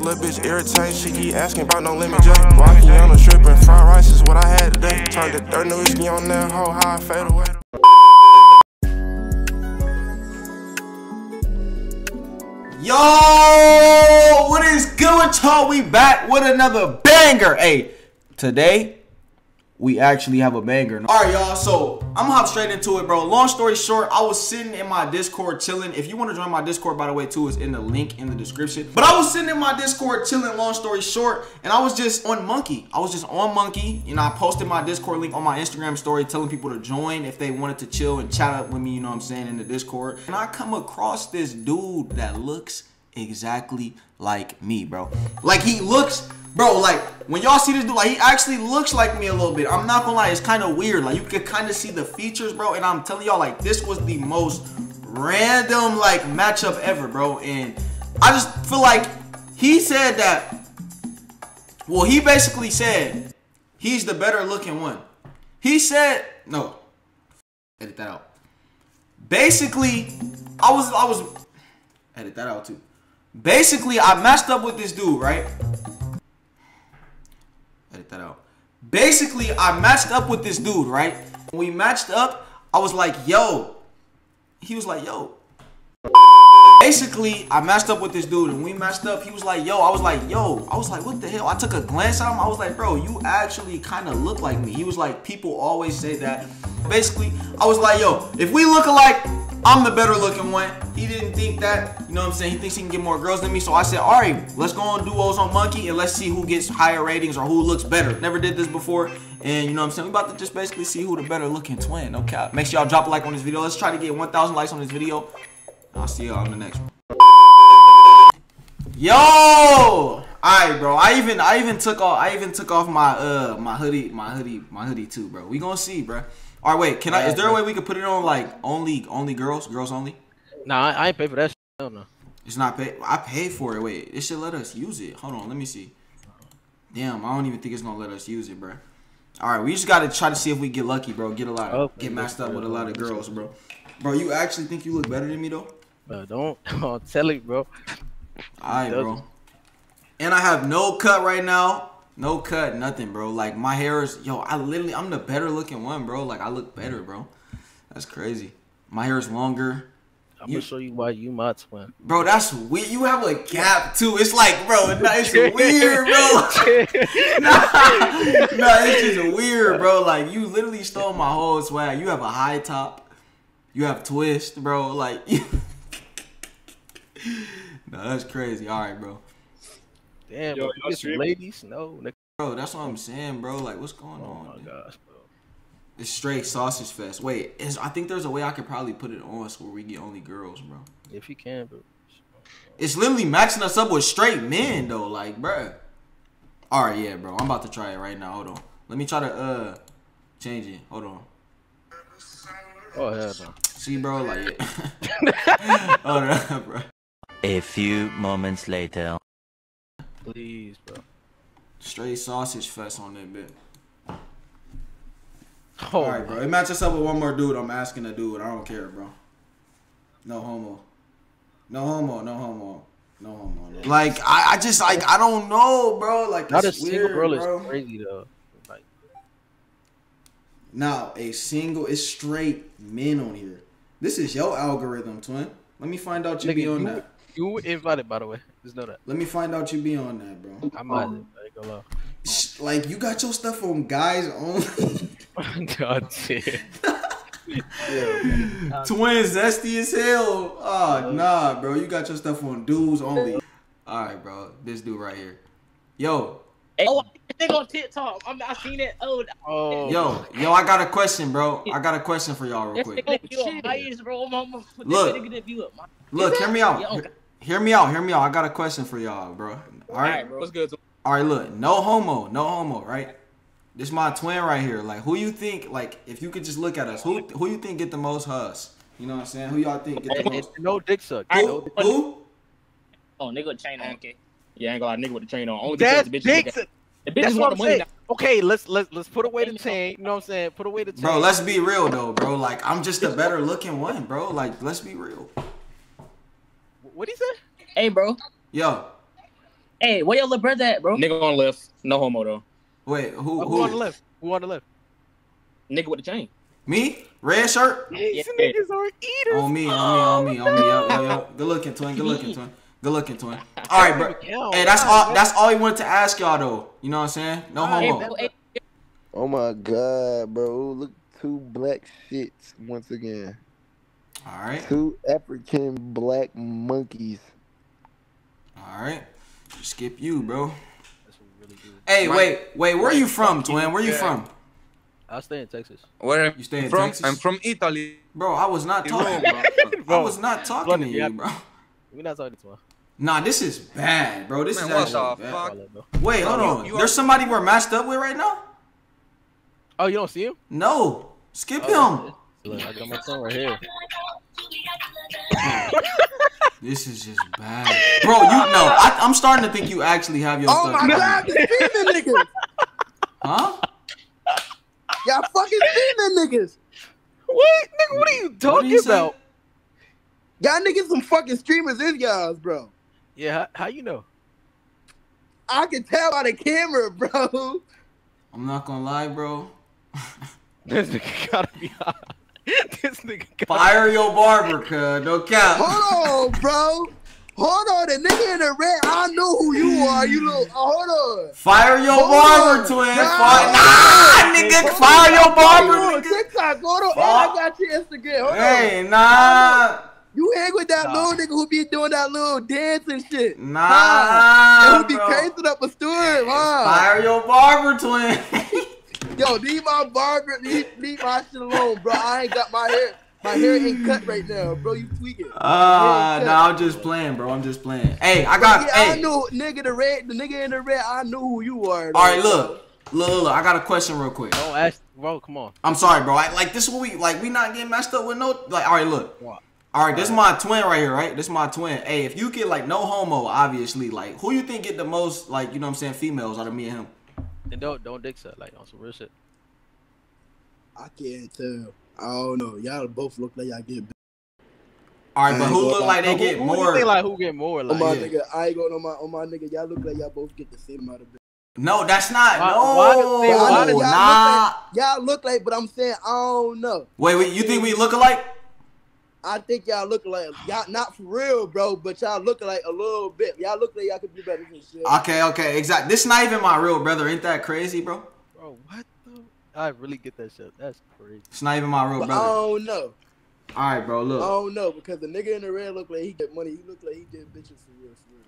Little bitch irritating, she keep asking about no limit J. Walking on a strip and fried rice is what I had today. Turned the third new whiskey on that hoe, how I fade away. Yo, what is good with y'all? We back with another banger. Hey, today we actually have a banger. All right, y'all. So I'm gonna hop straight into it, bro. Long story short, I was sitting in my Discord chilling. If you want to join my Discord, by the way, too, is in the link in the description. But I was sitting in my Discord chilling. Long story short, and I was just on Monkey. I was just on Monkey. and I posted my Discord link on my Instagram story, telling people to join if they wanted to chill and chat up with me. You know what I'm saying in the Discord. And I come across this dude that looks exactly like me, bro. Like he looks, bro. Like when y'all see this dude, like he actually looks like me a little bit. I'm not gonna lie, it's kind of weird. Like you can kind of see the features, bro. And I'm telling y'all, like this was the most random like matchup ever, bro. And I just feel like he said that. Well, he basically said he's the better looking one. He said no. Edit that out. Basically, I was I was edit that out too. Basically, I matched up with this dude, right? Edit that out. Basically, I matched up with this dude, right? When we matched up, I was like, yo. He was like, yo. Basically, I matched up with this dude, and we matched up. He was like, yo. I was like, yo. I was like, what the hell? I took a glance at him. I was like, bro, you actually kind of look like me. He was like, people always say that. Basically, I was like, yo, if we look alike, I'm the better looking one. He didn't think that, you know what I'm saying? He thinks he can get more girls than me. So I said, all right, let's go on duos on Monkey and let's see who gets higher ratings or who looks better. Never did this before. And you know what I'm saying? We about to just basically see who the better looking twin. Okay. Make sure y'all drop a like on this video. Let's try to get 1,000 likes on this video. I'll see y'all on the next one. Yo! Alright, bro. I even I even took off I even took off my uh my hoodie my hoodie my hoodie too, bro. We gonna see, bro. All right, wait. Can I? Is there a way we could put it on like only only girls, girls only? Nah, I, I ain't pay for that. Shit. Hell no. It's not paid. I paid for it. Wait, it should let us use it. Hold on, let me see. Damn, I don't even think it's gonna let us use it, bro. All right, we just gotta try to see if we get lucky, bro. Get a lot, of, Okay, get matched up with a lot of girls, bro. Bro, you actually think you look better than me though? Bro, don't. I'll tell you, bro. All right, bro. And I have no cut right now. No cut, nothing, bro. Like my hair is, yo, I literally, I'm the better looking one, bro. Like I look better, bro. That's crazy. My hair is longer. I'm You- gonna show you why you my twin. Bro, that's weird. You have a gap too. It's like, bro, it's weird, bro. nah, nah, it's just weird, bro. Like you literally stole my whole swag. You have a high top. You have twist, bro. Like, no, that's crazy. All right, bro. Damn, Yo, bro, y'all you get some streaming? ladies? No, nigga. Bro, that's what I'm saying, bro. Like, what's going Oh on? my dude? gosh, bro. It's straight sausage fest. Wait, is I think there's a way I could probably put it on so we get only girls, bro. If you can, bro. It's literally matching us up with straight men though, like, bruh. All right, yeah, bro. I'm about to try it right now. Hold on. Let me try to uh change it. Hold on. Oh hell no. See, bro, like, yeah. hold on, bro. A few moments later. Please, bro. Straight sausage fest on that bit. Oh, All right, bro. It matches up with one more dude. I'm asking a dude. I don't care, bro. No homo. No homo. No homo. No homo. no. Like, I, I just like I don't know, bro. Like, Not a single girl bro. is crazy though. Like, Now, a single is straight men on here. This is your algorithm, twin. Let me find out you nigga, be on you, that. you invited, by the way. Just know that. Let me find out you be on that, bro. I'm um, not. I ain't gonna. Sh- Like you got your stuff on guys only. God damn. yeah. Twin zesty as hell. Oh nah, bro. You got your stuff on dudes only. All right, bro. This dude right here. Yo, Hey, oh, I on TikTok. I'm, I seen it. Oh, Oh, yo, yo. I got a question, bro. I got a question for y'all real this quick. nigga view up my bro. Look. nigga did view up my. Look, hear me out. Yeah, okay. Hear me out. Hear me out. I got a question for y'all, bro. All All right. right, bro. What's good? All right, look, no homo, no homo, right? This my twin right here. Like, who you think? Like, if you could just look at us, who who you think get the most hus? You know what I'm saying? Who y'all think get the most? no dick suck. I- No, Who? Who? Oh, nigga with chain on. Okay. Yeah, I ain't gonna lie, nigga with the chain on. Only That's because the bitches. dick. look at- The That's bitches what I'm the money saying. Okay, let's let's let's put away the chain. You know what I'm saying? Put away the chain. Bro, let's be real though, bro. Like, I'm just a better looking one, bro. Like, let's be real. What he say? Hey, bro. Yo, Hey, where your little brother at, bro? Nigga on left. No homo though. Wait, who? Who on the Who? left? Who on the left? Nigga with the chain. Me? Red shirt? These Yeah. niggas are eaters. On me, on me, on me, on me. Yo, yo, yo. Good looking, twin. Good looking, twin. Good looking, twin. All right, bro. Hey, that's all. That's all he wanted to ask y'all, though. You know what I'm saying? No Hey, homo. hey, Oh my god, bro. Look, two black shits once again. All right, Two African black monkeys. all right. Skip you, bro. That's really good. Hey, wait, wait. Where are you from, twin? Where are you from? I'll stay in Texas. Where You stay in from? Texas? I'm from Italy. Bro, I was not talking. Rome. I Bro, was not talking Bloody to you, bro. We're not talking to him. Nah, this is bad, bro. This Man, is what actually the bad. fuck? Wait, hold on. you There's somebody we're matched up with right now? Oh, you don't see him? No. Skip Oh, him. Look, I got my phone right here. This is just bad. Bro, you know, I, I'm starting to think you actually have your Oh stuff. my god, the semen niggas! Huh? Y'all fucking semen niggas! What? Nigga, what are you talking you say? about? Y'all niggas some fucking streamers is y'all's, bro. Yeah, how, how you know? I can tell by the camera, bro. I'm not gonna lie, bro. This nigga gotta be hot. this nigga Fire your barber, cuz. No cap. Hold on, bro. Hold on, the nigga in the red, I know who you are. You little, oh, hold on. Fire your Hold barber, on. twin. Nah. Fire- Nah, nigga. Fire your Hold barber, on. TikTok, hold on. Hey, oh, I got your Instagram. Hold on. Hey, nah. You hang with that Nah. little nigga who be doing that little dance and shit. Nah. Huh? And who be bro. crazy up a storm, huh? Fire your barber, twin. Yo, leave my barber, leave, leave my shit alone, bro. I ain't got my hair. My hair ain't cut right now, bro. You tweaking. Ah, Yeah, nah, I'm just playing, bro. I'm just playing. Hey, I got. yeah, hey, I know, nigga, the red, the nigga in the red. I know who you are. all right, look, look, look, look. I got a question real quick. Don't ask, bro. Come on. I'm sorry, bro. I, like this is what we like. We not getting messed up with no. Like, all right, look. What? All right, this is my twin right here, right? This is my twin. Hey, if you get like no homo, obviously, like who you think get the most, like you know what I'm saying, females out of me and him? And don't don't dick suck like on some real shit. I can't tell. I don't know. Y'all both look like y'all get. All right, but who look lie. like they Who- get who you more? think, like who get more? On Like, my yeah. nigga, I ain't going on my on my nigga. Y'all look like y'all both get the same amount of. No, that's not. Why- no, why do they- why do y'all, nah. look like, y'all look like, but I'm saying I don't know. Wait, wait. You think we look alike? I think y'all look like y'all not for real, bro, but y'all look like a little bit. Y'all look like y'all could be better than shit. Okay, okay, exactly. This not even my real brother. Ain't that crazy, bro? bro, what the? I really get that shit. That's crazy. It's not even my real but I brother. don't know. All right, bro. I Look. don't know because the nigga in the red look like he get money. He look like he get bitches for real, for real.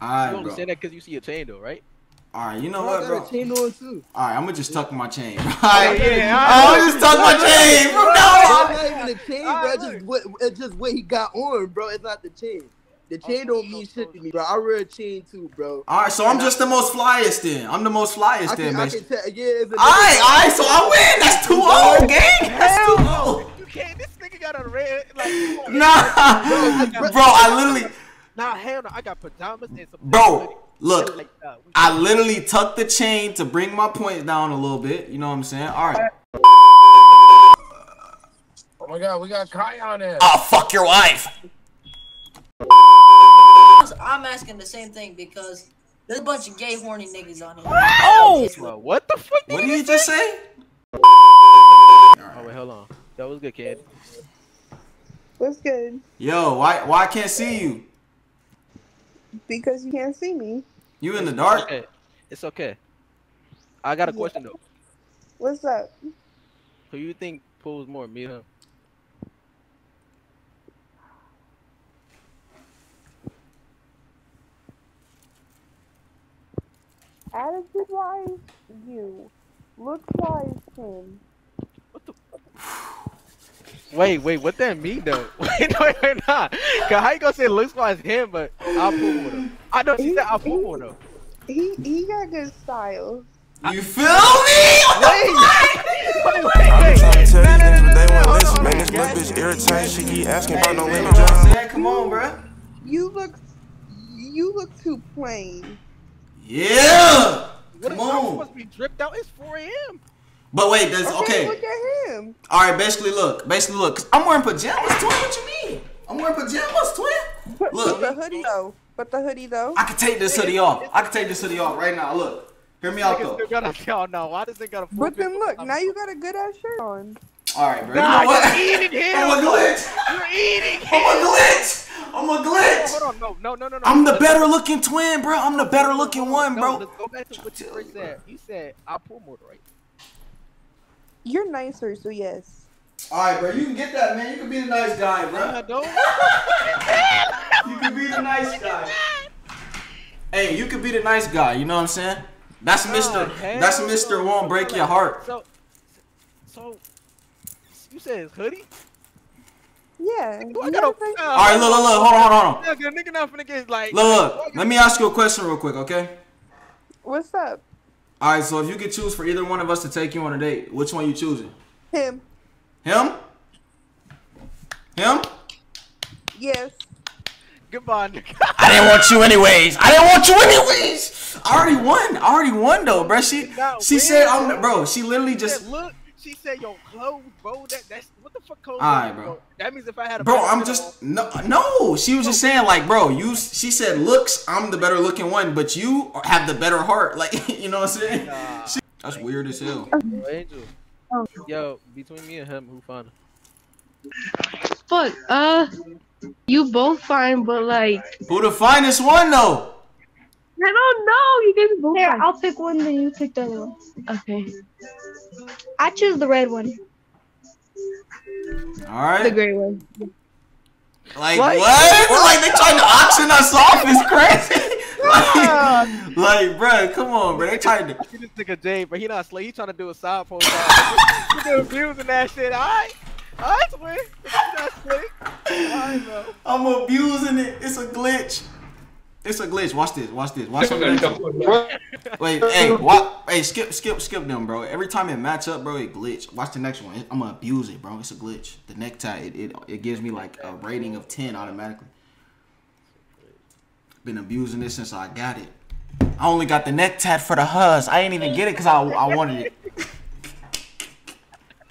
All You only bro. say that because you see a chain though, right? All right, you know I what, got bro? a chain on too. All right, I'm gonna just tuck my chain. All right, yeah, I'm gonna just tuck my chain from now It's not even the chain, bro. It's just what it's just what he got on, bro. It's not the chain. The chain don't mean shit to me, bro. I wear a chain too, bro. All right, so I'm just the most flyest then. I'm the most flyest I then, can, I man. can tell. Yeah, it's a All right, all right, so I win. That's too old, oh, gang. That's too old. Oh. You can't. This nigga got a red. Like. Nah, bro, I literally, Nah, hell no. I got pajamas and some. bro. Look, Like, uh, I literally tucked the chain to bring my points down a little bit. You know what I'm saying? All right. Oh my god, we got Kai on there. Oh, fuck your wife. I'm asking the same thing because there's a bunch of gay horny niggas on here. Oh, bro, what the fuck? What did you just say? Oh wait, hold on. That was good, kid. What's good? Yo, why why I can't see you? Because you can't see me. You in the dark? Okay, it's okay. I got a question though. What's up? Who you think pulls more, me or him? Attitude wise, you. Looks wise, him. Wait, wait, what that mean though? Wait, wait, wait, nah. Cause how you gonna say looks wise him, but I'll pull with him? I know she said I'll pull with him. He he got good style. You feel me? What the fuck? Wait, wait, I'm wait. trying to tell No, these no, niggas, no, but they no, won't hold listen. Man, this on. little bitch irritating. She keep asking Hey, about no you limit know what I'm job. Come on, bro. You look you look too plain. Yeah. What Come is, I'm on. supposed to be dripped out? It's 4 a.m. But wait, that's Okay, okay. look at him. All right, basically look, basically look. 'cause I'm wearing pajamas, twin. What you mean? I'm wearing pajamas, twin. Put, Look. put the hoodie though. But the hoodie though. I can take this hoodie off. I can take this hoodie off right now. Look, hear me out though. still got a, oh no, why does it got a full But then look, now you got a good ass shirt on. All right, bro. Nah, you know what? you're eating him. I'm a glitch. You're eating him. I'm a glitch. I'm a glitch. Hold on, no, no, no, no, no. I'm the Let's- better looking twin, bro. I'm the better looking one, no, bro. Let's go back to what you first said. You said I pull motor, right? You're nicer, so yes. All right, bro. You can get that, man. You can be the nice guy, I bro. don't. You can be the nice guy. Hey, you can be the nice guy. You know what I'm saying? That's Mister. hell That's Mister. no. Won't break your heart. So, so you said it's hoodie? Yeah. Do I got gotta a? say- All right, look, look, look. Hold on, hold on, hold on. Nigga, nigga not finna get like. Look, look. Let me ask you a question real quick, okay? What's up? All right. So if you could choose for either one of us to take you on a date, which one you choosing? Him. Him? Him? Yes. Goodbye, nigga. I didn't want you anyways. I didn't want you anyways. I already won. I already won though, bro. She Not she win, said I'm bro. the, bro. She literally She just said, look, she said your clothes, bro. That that's the fuck clothes. Alright, are, bro. That means if I had a bro. I'm just no no. She was just saying like, bro. You she said looks. I'm the better looking one, but you have the better heart. Like you know what I'm saying? Nah, She- that's weird as hell. bro, Angel. Yo, between me and him, who found her? Fuck, uh, you both fine, but like, Who the finest one though? I don't know. You guys both. Here, I'll pick one, then you pick the other one. Okay. I choose the red one, All right. the gray one. Like What? what? Like they trying to auction us off? Is crazy. like, like, bro, come on, bro. They trying to. See this nigga Jay, but he not slay. He trying to do a side post. Nigga abusing that shit. All right, all right, twin. You not slick. All right, bro. I'm abusing it. It's a glitch. It's a glitch. Watch this. Watch this. Watch something. Wait, hey, what? Hey, skip, skip, skip them, bro. Every time it match up, bro, it glitch. Watch the next one. I'm gonna abuse it, bro. It's a glitch. The necktie, it, it, it gives me like a rating of 10 automatically. Been abusing this since I got it. I only got the neck tat for the huzz. I ain't even get it because I, I wanted it.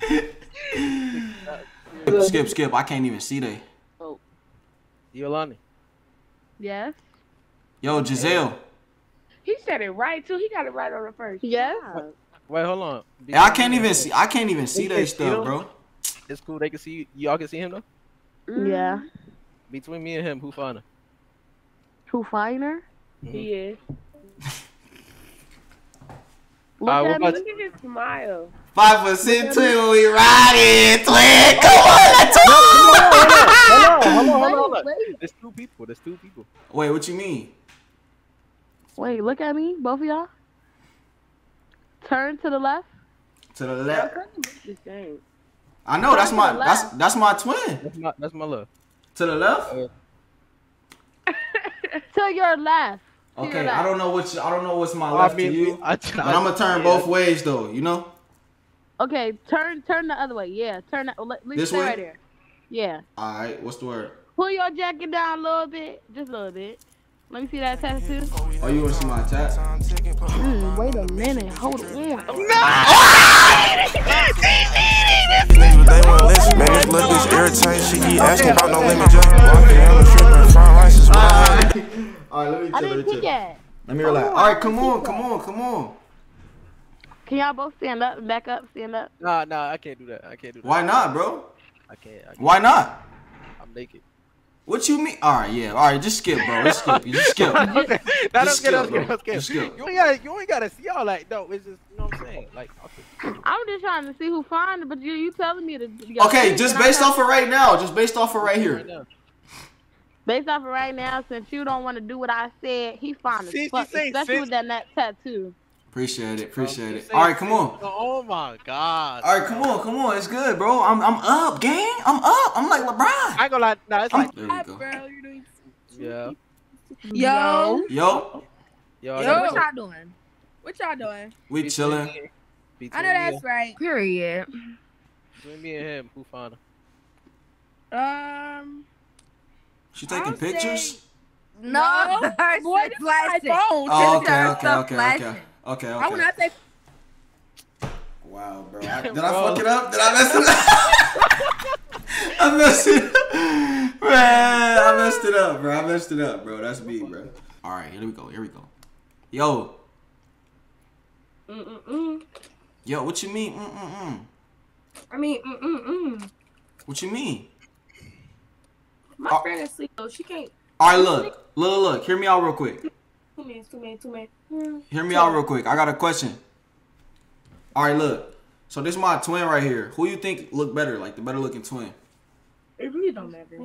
skip, skip. I can't even see they. Oh, Yolani. Yes. Yo, Giselle. He said it right too. He got it right on the first. Yeah. Wait, hold on. Hey, I can't even see. I can't even see that stuff, them? bro. It's cool. They can see you. Y'all can see him though. Yeah. Between me and him, who found her? Who finer? Mhm. He is. Look Uh, what at me. about- Look at his smile. Five percent twin when we riding, twin. Come on, let's Hold on, hold on, hold on, hold on. There's two people. There's two people. Wait, what you mean? Wait, look at me, both of y'all. Turn to the left. To the left. I know that's Turn to my that's that's my twin. That's my that's my love. To the left. Oh, to your left. To your Okay, left. I don't know which I don't know what's my I left mean, to you, I, but I'm gonna turn both ways though. You know. Okay, turn turn the other way. Yeah, turn that. Let, let's This way? right there. Yeah. All right. What's the word? Pull your jacket down a little bit, just a little bit. Let me see that tattoo. Oh, you wanna see my tat? Mm, wait a minute, hold on. Niggas, they won't listen. Man, this little bitch irritating. She keep asking about no limit. Just walking on the tripping. Fried rice is what All right, let me I chill. Let didn't me pick chill. yet. Let me relax. All right, come on, come on, come on. Can y'all both stand up back up? Stand up. Nah, nah, I can't do that. I can't do that. Why not, bro? I can't. I can't. Why not? I'm naked. What you mean? All right, yeah. All right, just skip, bro. Just skip. You just skip. okay. Now don't Just get skip, us, bro. get Just skip. You ain't gotta, you ain't gotta see all like no. It's just, you know what I'm saying? Like, okay. I'm just trying to see who find it, but you you telling me to. you Okay, just based off of right now. Just based off of right Right here. now. Based off of right now, since you don't want to do what I said, he fine as See, she fuck, say especially since- with that net tattoo. Appreciate it. Appreciate it. All right, come on. Oh my god. All right, come on, come on. It's good, bro. I'm I'm up, gang. I'm up. I'm like LeBron. I ain't gonna lie. Nah, it's like, There we go. you're doing. yeah. Yo. Yo, Yo, Yo, what y'all doing? What y'all doing? we Between chilling. Between I know that's right. Period. Between me and him, who found her? Um, She taking I'll say- pictures? no, boy, is my phone. Oh, This is okay, okay, okay, flashing. Okay, okay, I when okay. I say Wow, bro. I, did I fuck it up? Did I mess it up? I messed it up. Man, I messed it up, bro. I messed it up, bro. That's me, bro. All right, here we go. Here we go. Yo, Mm-mm-mm. yo, what you mean? Mm-mm-mm. I mean, mm-mm-mm. What you mean? My Uh, friend is asleep, though. She can't. All right, look, look, look. Hear me out real quick. Two minutes, two minutes, two minutes. Mm. Hear me out real quick. I got a question. All right, look. So this is my twin right here. Who you think look better, like the better looking twin? It really don't matter.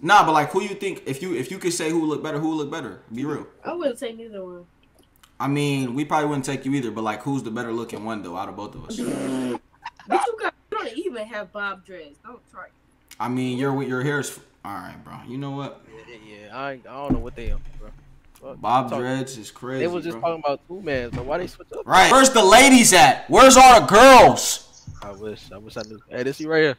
Nah, but like who you think if you if you could say who look better, who look better? Be real. I wouldn't say neither one. I mean, we probably wouldn't take you either, but like who's the better looking one though out of both of us? But you got you don't even have bob dreads. Don't try. I mean, your your hair is all right, bro. You know what? Yeah, yeah, I, I don't know what they are, bro. Fuck. Bob Talk- dreads is crazy. They was just bro. talking about two men, but why they switch up? Right. Where's the ladies at? Where's all the girls? I wish, I wish I knew. Hey, this you right here.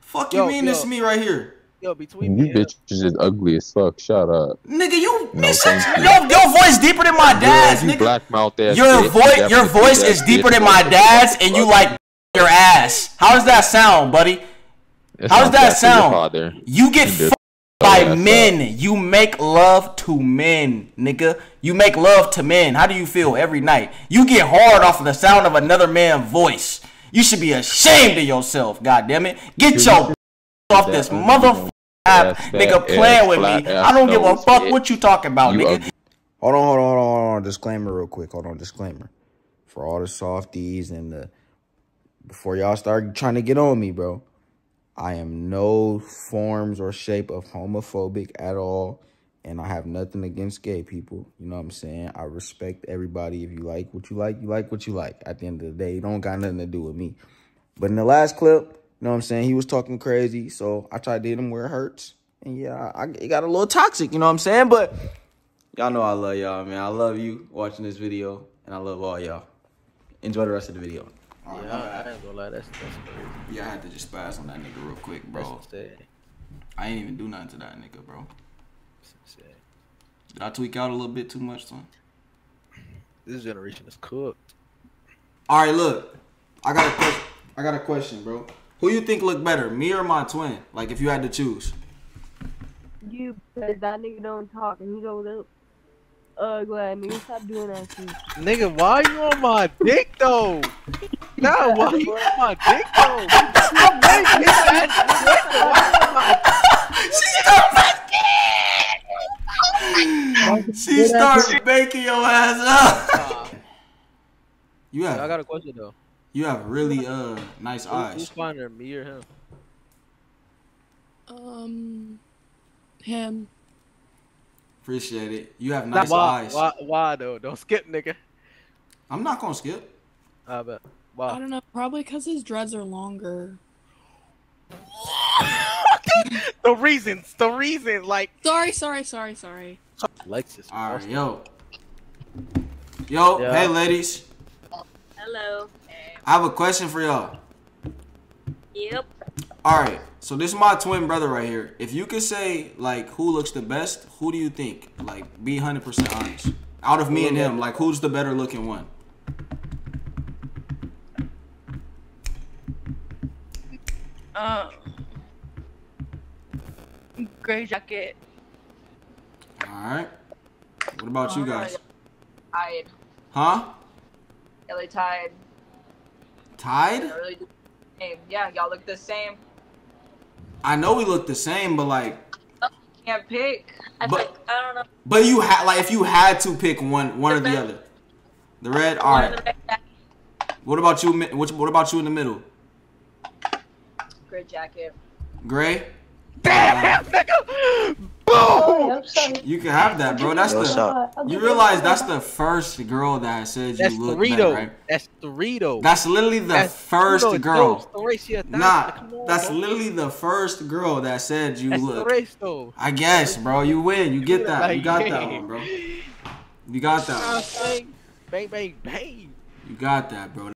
Fuck Yo, you mean yo. this is me right here? Yo, between You me and bitches is ugly as fuck. Shut up. Nigga, you No, man, shut thank your, you. your voice deeper than my dad's, you nigga. black mouth ass. Your bitch. voice You your voice that is deeper than my dad's and you like your ass. How does that sound, buddy? That How does that bad for your sound? father. You get You just- f- by ass up. men. You make love to men, nigga. You make love to men. How do you feel every night? You get hard off of the sound of another man's voice. You should be ashamed of yourself, god damn it. Get your off this mother app, nigga playing with me. I don't give a fuck bitch. what you talking about, You nigga. Hold on, hold on, hold on, hold on. Disclaimer real quick. Hold on, disclaimer. For all the softies and the before y'all start trying to get on me, bro. I am no forms or shape of homophobic at all. And I have nothing against gay people. You know what I'm saying? I respect everybody. If you like what you like, you like what you like. At the end of the day, it don't got nothing to do with me. But in the last clip, you know what I'm saying? He was talking crazy. So I tried to hit him where it hurts. And yeah, I, it got a little toxic, you know what I'm saying? But Y'all know I love y'all, man. I love you watching this video, and I love all y'all. Enjoy the rest of the video. Oh, yeah, I, I ain't gonna lie, that's that's crazy. Yeah, I had to just spaz on that nigga real quick, bro. That's sad. I ain't even do nothing to that nigga, bro. That's sad. Did I tweak out a little bit too much, son? This generation is cooked. All right, look. I got a question. I got a question, bro. Who you think look better, me or my twin? Like, if you had to choose. You, because that nigga don't talk and he goes up. Uh, glad nigga, stop doing that shit. Nigga, why you on my dick though? Nah, why you on my dick though? She started baking your ass up. You have. I got a question though. you have really uh nice Who, who's eyes. finer, me or him? Um, him. Appreciate it. You have nice why, eyes. Why, why though? Don't skip, nigga. I'm not gonna skip. I bet. Why? I don't know. Probably because his dreads are longer. the reasons, the reasons, like Sorry, sorry, sorry, sorry. Lexus. All right, yo, yo, Yeah. hey ladies, Hello. I have a question for y'all. Yep. All right, so this is my twin brother right here. If you could say like who looks the best, who do you think? Like, be hundred percent honest. Out of me and him, like who's the better looking one? Um. Gray jacket. All right. What about you guys? Tied. Huh? They tied. Tied? Really. Yeah, y'all look the same. I know we look the same, but like, oh, Can't pick. I But- think I don't know. but you had like if you had to pick one, one or the other. The red. All right. What about you? What, what about you in the middle? Gray jacket. Gray. Damn, nigga. Boom. You can have that, bro. That's Yo, the. You realize that's the first girl that said you look three better, right? That's three though. That's literally the That's first two, girl. Yo, three, she. Nah, on, that's bro. literally the first girl that said you That's look. the race though. I guess, bro. You win. You get that. You got that one, bro. You got that one. Bang, bang, bang, bang. You got that, bro.